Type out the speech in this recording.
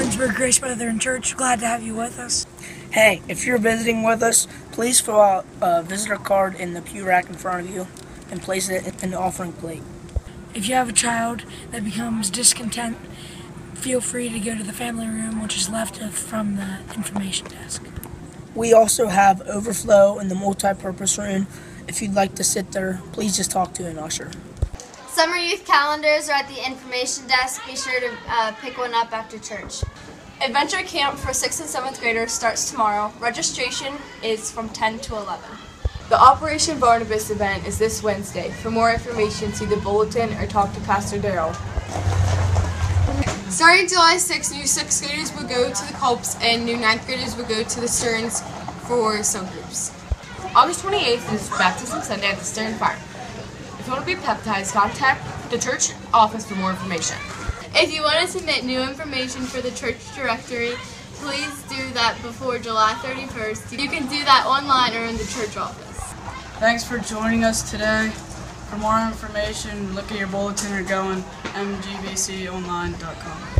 We're Grace Brethren Church. Glad to have you with us. Hey, if you're visiting with us, please fill out a visitor card in the pew rack in front of you and place it in the offering plate. If you have a child that becomes discontent, feel free to go to the family room, which is left of from the information desk. We also have overflow in the multi-purpose room. If you'd like to sit there, please just talk to an usher. Summer youth calendars are at the information desk. Be sure to uh, pick one up after church. Adventure camp for 6th and 7th graders starts tomorrow. Registration is from 10 to 11. The Operation Barnabas event is this Wednesday. For more information, see the bulletin or talk to Pastor Darrell. Starting July 6th, new 6th graders will go to the Culps and new 9th graders will go to the Stearns for some groups. August 28th is Baptism Sunday at the Stern Farm. If you want to be baptized, contact the church office for more information. If you want to submit new information for the church directory, please do that before July 31st. You can do that online or in the church office. Thanks for joining us today. For more information, look at your bulletin or go on mgbconline.com.